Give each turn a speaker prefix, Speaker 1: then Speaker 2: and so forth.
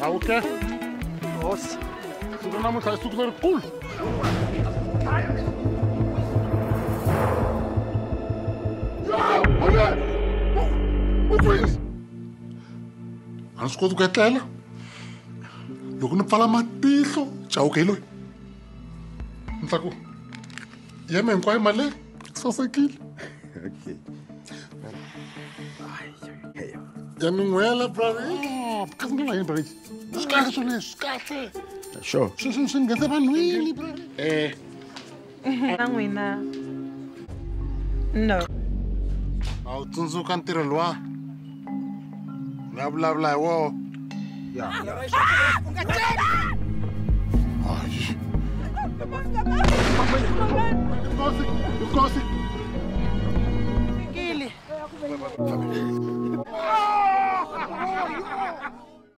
Speaker 1: hawu ke
Speaker 2: hosi
Speaker 1: siku namuhla isuku lerikulu ukwini a ni swi koti ku etlela loko ni pfala matihlo chawuke hi loyi ni tla ku yeme hinkwayo mali leyi sasekile
Speaker 2: okay
Speaker 1: ya ni n'wela brother kasi ni nga yini brother swi kahle swo leswi swi kahle
Speaker 2: sure
Speaker 1: swi swi swi nghenise vanhwini brother eh
Speaker 3: na n'wina no
Speaker 1: a. Wu tsundzuka ntirho luwa ni ya vulavula hi woho Hayi. Inkosi, inkosi.
Speaker 3: Kili.